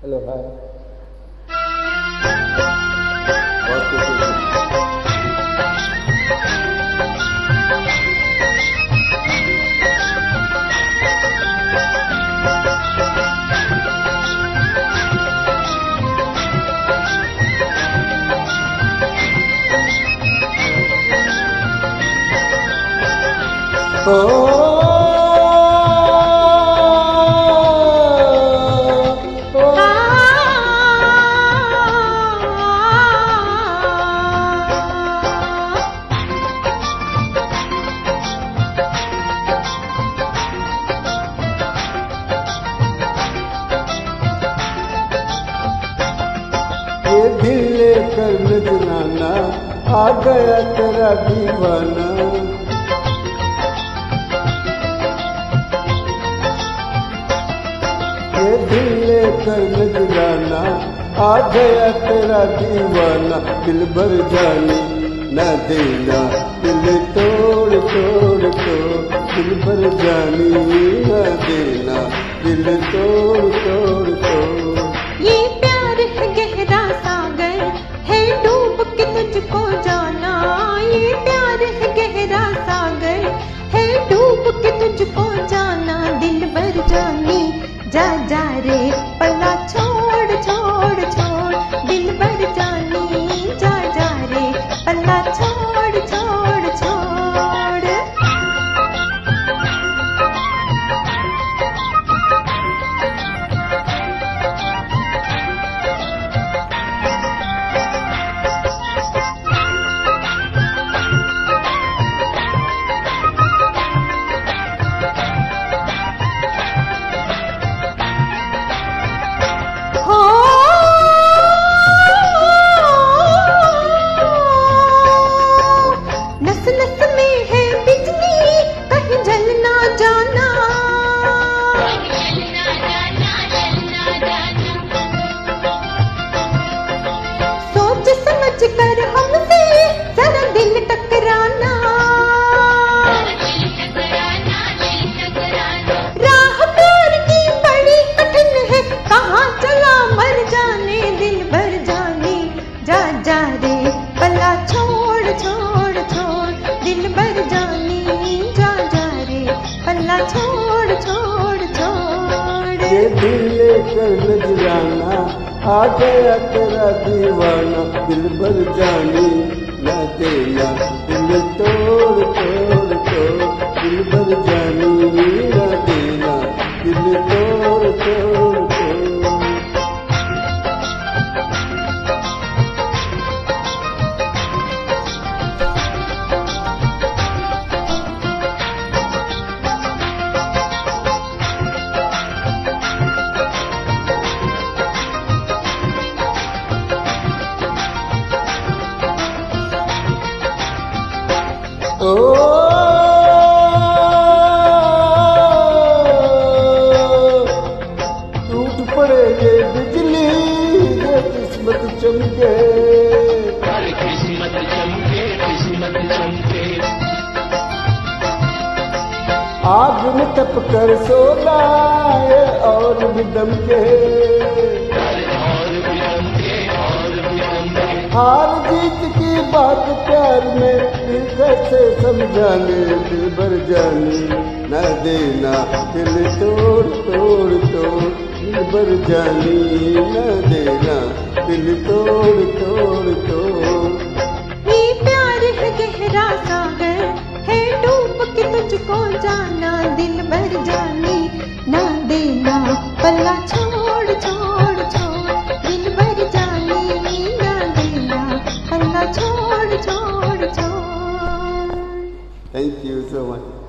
Hello, hi. Oh दिल लेकर नजराना आ गया तेरा दीवाना। ये दिल लेकर नजराना आ गया तेरा दीवाना, दिल भर जाने। न देना, दिल तोड़ तोड़ तोड़, दिल भर जानी। न देना, दिल तोड़ तोड़ तोड़। तुझको जाना दिल भर जानी जा जा रे दिल लेकर नजराना आ गया तेरा दीवाना दिल भर जानी न देना दिल तोड़ तोड़ तोड़ दिल भर जानी टूट पड़े ये बिजली ये किस्मत चमके। किस्मत चमके किस्मत चमके। आग में तप कर सोना और भी दमके। हार जीत की बात प्यार में, दिल कैसे समझाने, दिल भर जाने। न देना दिल तोड़ तोड़ तोड़, दिल भर जानी। न देना दिल तोड़ तोड़ तोड़। ये प्यार है गहरा सागर है डूब के तुझको जाना। Thank you so much.